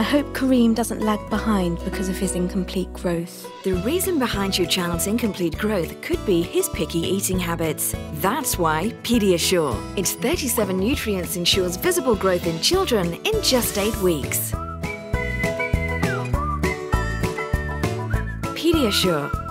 I hope Kareem doesn't lag behind because of his incomplete growth. The reason behind your child's incomplete growth could be his picky eating habits. That's why Pediasure. Its 37 nutrients ensures visible growth in children in just 8 weeks. Pediasure